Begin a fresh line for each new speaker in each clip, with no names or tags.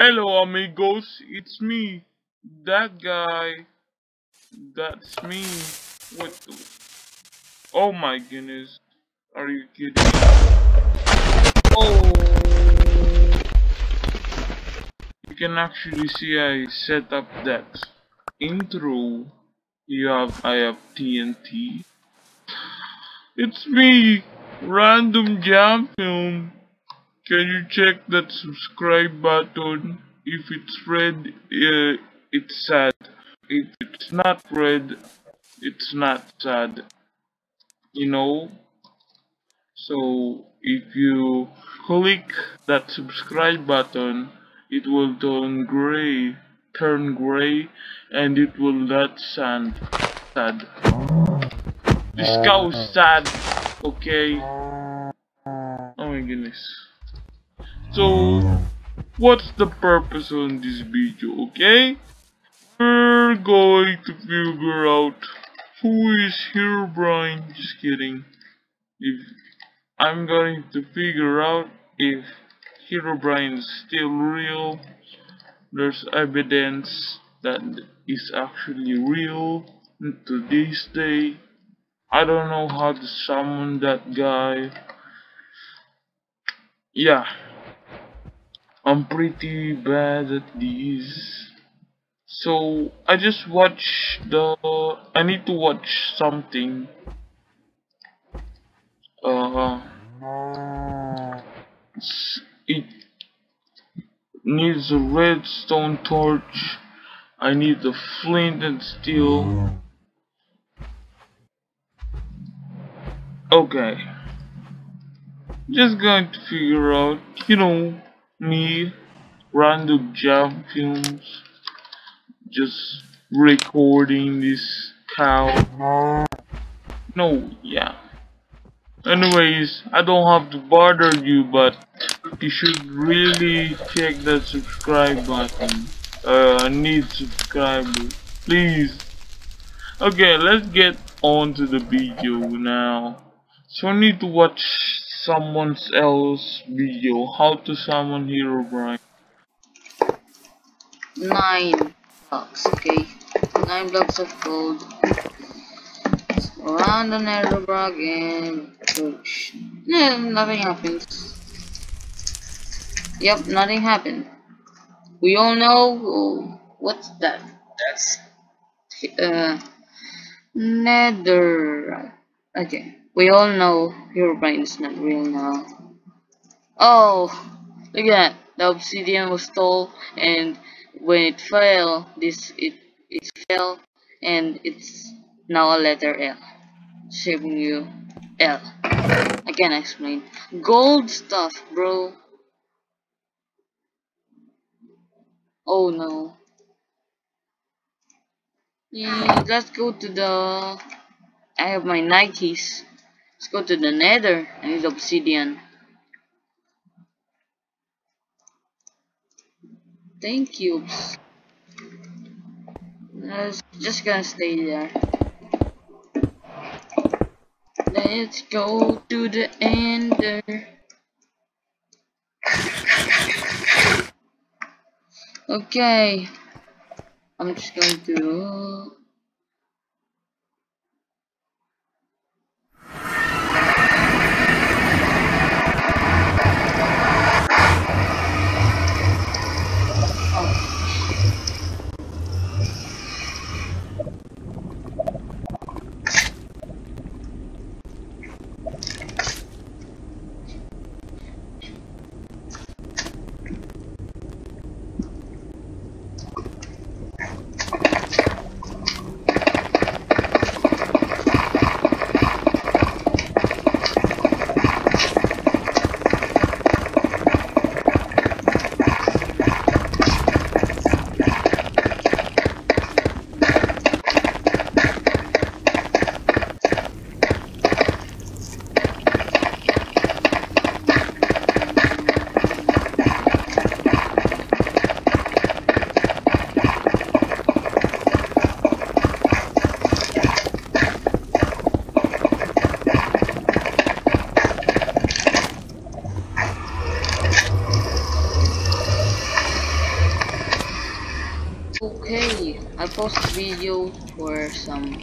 Hello amigos, it's me. That guy. That's me. What the... Oh my goodness. Are you kidding me? Oh. You can actually see I set up that intro. You have I have TNT. It's me, Random Jam Film. Can you check that subscribe button? If it's red, uh, it's sad. If it's not red, it's not sad. You know? So, if you click that subscribe button, it will turn gray, turn gray, and it will not sound sad. This cow is sad, okay? Oh my goodness. So, what's the purpose on this video, okay? We're going to figure out who is Herobrine. Just kidding. If I'm going to figure out if Herobrine is still real, there's evidence that is actually real to this day. I don't know how to summon that guy. Yeah. I'm pretty bad at these. So I just watch the I need to watch something. Uh it needs a redstone torch. I need the flint and steel. Okay. Just going to figure out, you know, me, random jam films, just recording this cow. No, yeah. Anyways, I don't have to bother you, but you should really check that subscribe button. Uh, I need subscribers, please. Okay, let's get on to the video now. So I need to watch someone else video how to summon Herobrine.
Nine blocks, okay. Nine blocks of gold. Around the Netherbrog and push. No, nothing happens. Yep, nothing happened. We all know oh, what's that? That's uh Nether. Okay. We all know Herobrine is not real now. Oh, look at that. The obsidian was tall, and when it fell, this it it fell and it's now a letter L. Saving you L. I can't explain. Gold stuff, bro. Oh no. Yeah, let's go to the I have my Nikes. Let's go to the nether. I need obsidian. Thank you. Let's just gonna stay there. Let's go to the ender. Okay. I'm just going to Okay, I post a video for some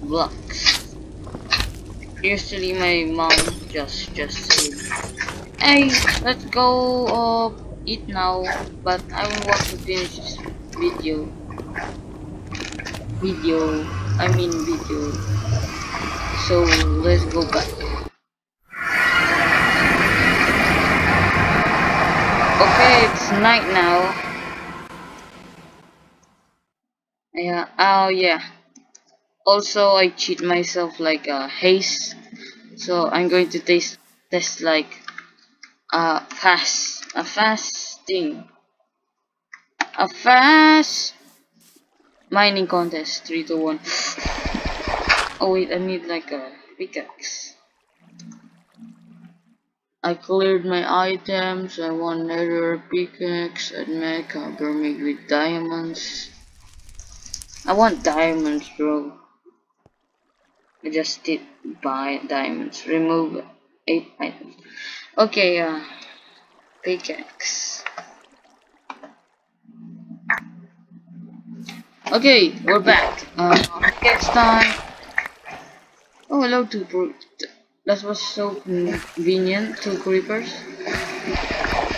vlogs. Usually my mom just just said, Hey, let's go uh, eat now, but I want to finish this video. Video, I mean video. So let's go back. Okay, it's night now. Yeah, oh yeah. Also, I cheat myself like a haste. So I'm going to taste test like a fast, a fast thing. A fast mining contest. 3 to 1. Oh wait, I need like a pickaxe. I cleared my items, I want nether pickaxe and mecha made with diamonds. I want diamonds bro. I just did buy diamonds. Remove 8 items. Okay, uh, pickaxe. Okay, we're back. Uh, pickaxe time. Oh, hello, two that was so convenient. Two creepers.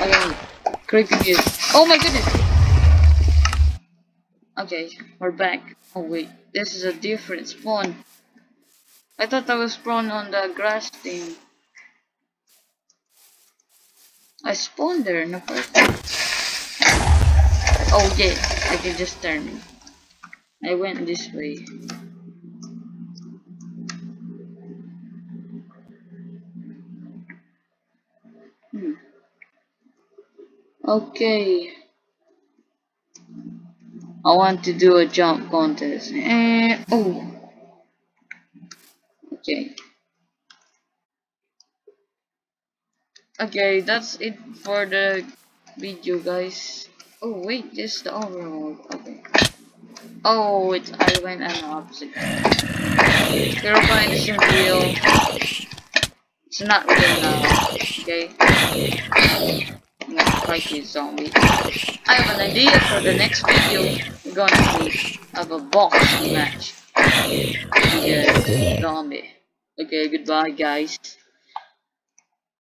Okay, creeping is. Oh my goodness! Okay, we're back. Oh wait, this is a different spawn. I thought I was spawned on the grass thing. I spawned there the first Oh yeah, I can just turn. I went this way. Hmm. Okay. I want to do a jump contest. And oh. Okay. Okay, that's it for the video guys. Oh wait, this is the overworld. Okay. Oh, it's I went an opposite. Point isn't real. It's not real now. Okay. Gonna this zombie. I have an idea for the next video. We're going to have a boxing match. Yeah, zombie. Okay, goodbye guys.